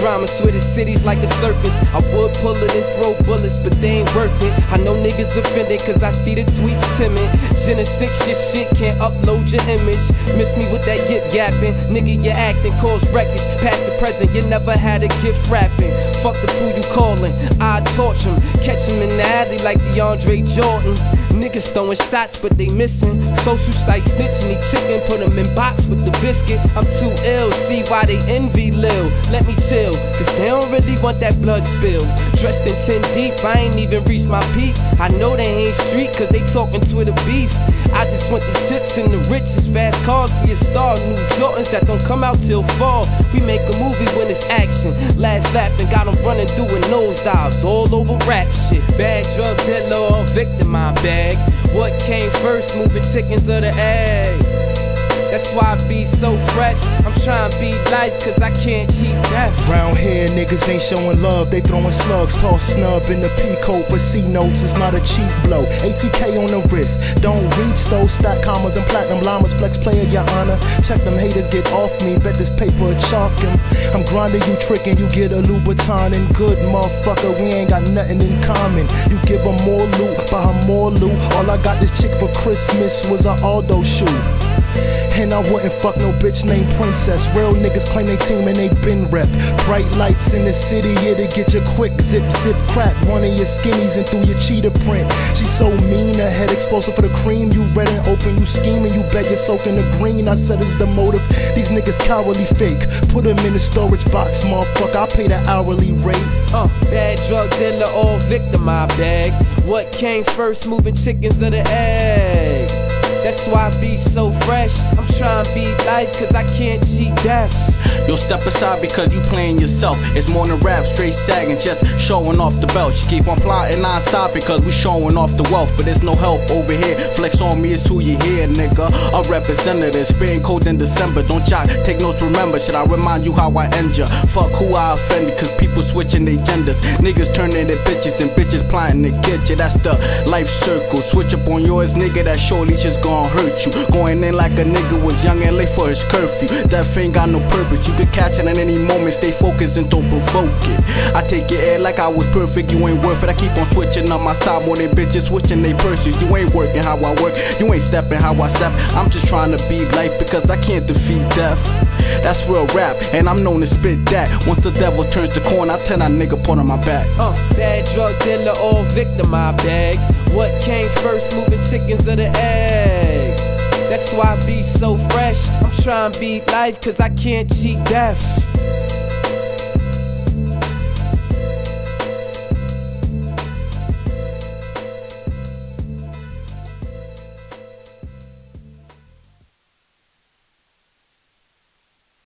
drama, swear the city's like a circus. I would pull it and throw bullets, but they ain't worth it. I know niggas offended, cause I see the tweets timid. Gen 6, your shit can't upload your image. Miss me with that yip yapping. Nigga, you acting, cause wreckage. Past the present, you never had a gift rapping. Fuck the crew you calling, I torch him. Catch him in the alley like DeAndre Jordan. Niggas throwing shots, but they missing. Social site snitching, he chicken, put him in box with the biscuit. I'm too ill, see why they envy Lil. Let me chill, cause they don't really want that blood spill. Dressed in 10 deep, I ain't even reached my peak. I know they ain't street, cause they talking Twitter beef. I just want the chips and the riches, fast cars, be a star. New Jordans that don't come out till fall. We make a movie when it's action. Last lap and got them running doing nosedives all over rap shit. Bad drug dealer victim, my bag. What came first, moving chickens or the egg? That's why I be so fresh. I'm trying to beat life, cause I can't cheat death. Round here, niggas ain't showing love, they throwing slugs. Toss snub in the P code for C notes, it's not a cheap blow. ATK on the wrist, don't reach those stack commas and platinum llamas. Flex player, your honor. Check them haters get off me, bet this paper chalking. I'm grinding, you tricking, you get a Louboutin and good motherfucker. We ain't got nothing in common. You give her more loot, buy her more loot. All I got this chick for Christmas was a Aldo shoe. And I wouldn't fuck no bitch named Princess. Real niggas claim they team and they been rep. Bright lights in the city, it'll get you quick. Zip, zip, crack one of your skinnies and through your cheetah print. She's so mean, her head explosive for the cream. You red and open, you scheming, you bet you're soaking the green. I said it's the motive. These niggas cowardly fake. Put them in the storage box, motherfucker. I pay the hourly rate. Uh, bad drug dealer or victim, I bag. What came first, moving chickens or the egg? That's why I be so fresh. I'm trying to beat life, cause I can't cheat death. Yo, step aside because you playing yourself. It's more than rap, straight sagging, just showing off the belt. You keep on plotting non-stop because we showing off the wealth. But there's no help over here. Flex on me, it's who you hear, nigga. A representative, spitting cold in December. Don't jock, take notes, remember. Should I remind you how I end ya? Fuck who I offended, cause people switching their genders. Niggas turning their bitches and bitches plotting to get you. That's the life circle. Switch up on yours, nigga, that surely just gon' hurt you. Going in like a nigga was young and late for his curfew. That ain't got no purpose. You could catch it at any moment. Stay focused and don't provoke it. I take your air like I was perfect. You ain't worth it. I keep on switching up my style more than bitches switching they purses. You ain't working how I work. You ain't stepping how I step. I'm just trying to beat life because I can't defeat death. That's real rap, and I'm known to spit that. Once the devil turns the corner, I tell that nigga put on my back. Uh, bad drug dealer or victim, I bag. What came first, moving chickens or the egg? That's why I be so fresh. I'm trying to beat life, cause I can't cheat death.